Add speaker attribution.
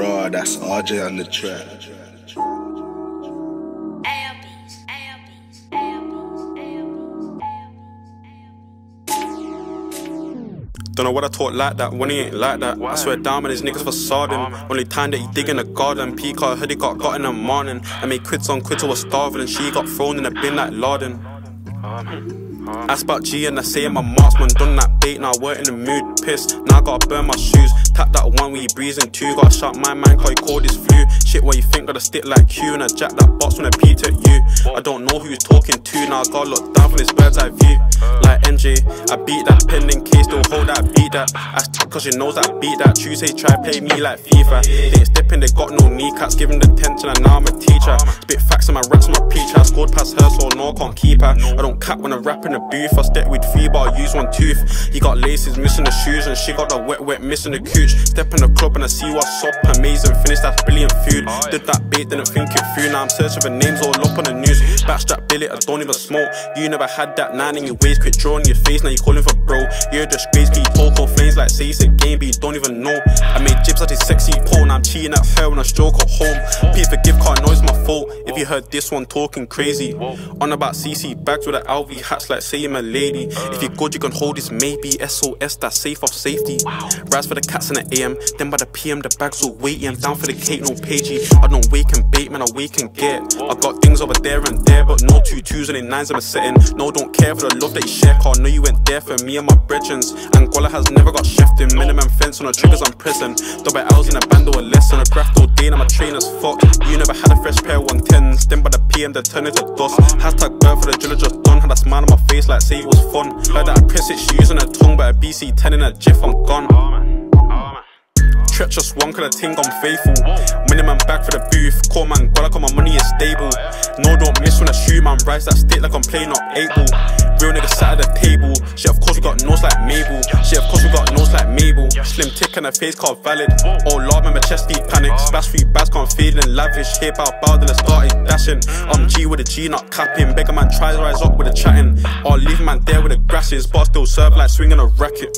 Speaker 1: Raw, that's RJ on the track.
Speaker 2: Don't know what I talk like that when he ain't like that. I swear down man, his niggas for sobbing. Only time that he dig in the garden. P car hoodie got got in the morning. I made quits on quits, I was starving. And she got thrown in the bin like Laden. Ask about G and I say my marksman done that bait, now we're in the mood, pissed. Now I gotta burn my shoes. Tap that one where you breezing two. Gotta shut my man, cause he caught this flu. Shit, what you think gotta stick like Q and I jack that box when I peeked at you. I don't know who you're talking to, now I gotta look down from this bird's eye view. Like MJ, I beat that pending case, don't hold that, beat that. Ask cause she knows I beat that. Tuesday try play me like FIFA. They stepping, they got no kneecaps, giving the attention and now I'm a teacher. Spit facts in my raps, my preacher. I scored past her, so no, I can't keep her. I don't cap when I rap in the booth, I step with three, but I use one tooth. He got laces, missing the shoes, and she got the wet, wet, missing the cooch. Step in the club and I see what's up, amazing. Finish that brilliant food. Did that bait, didn't think it through. Now I'm searching for names all up on the news. Backstrap Billy, I don't even smoke. You never had that nine in your waist, quit drawing your face, now you calling for bro. You're a disgrace, can you talk on flames like say it's a game, but you don't even know. I made jibs at his sexy pole, now I'm cheating at her when I stroke her home. Please forgive, can't know it's my fault. You heard this one talking crazy, on about CC bags with the LV hats like say I'm a lady. If you're good, you can hold this maybe. SOS, that's safe off safety. Rise for the cats in the AM, then by the PM, the bags all waiting. I'm down for the cake, no pagey. I don't wake and bait, man, I wake and get. I got things over there and there, but no two twos and nines in a setting. No, don't care for the love that you share, car. Know you went there for me and my brethrens. Angola has never got shifting. Minimum fence on the triggers, I'm pressing. Double L's in a band or a lesson. I craft all day, and I'm a trainer's fuck. You never had a fresh pair of 110s. Then the PM, they turn it to dust. Hashtag birth for the driller just done. Had a smile on my face like say it was fun. Heard that I press it, she using her tongue, but a BC 10 in a jiff, I'm gone. Treacherous one, cause the ting I'm faithful. Minimum back for the booth. Call man, call my money is stable. No, don't miss when I shoot, man. Rise that stick like I'm playing not able. Real niggas sat at the table. Shit, of course we got nose like Mabel. Shit, of course we got nose like Mabel. Slim tick and a face card valid. Oh lord, man, my chest deep panic. Splash three bags, can't feeling lavish. Hip out bow, then I started dashing. I'm G with a G, not capping. Beggar man tries rise up with a chatting. Or leave man there with the grasses, but still serve like swinging a racket.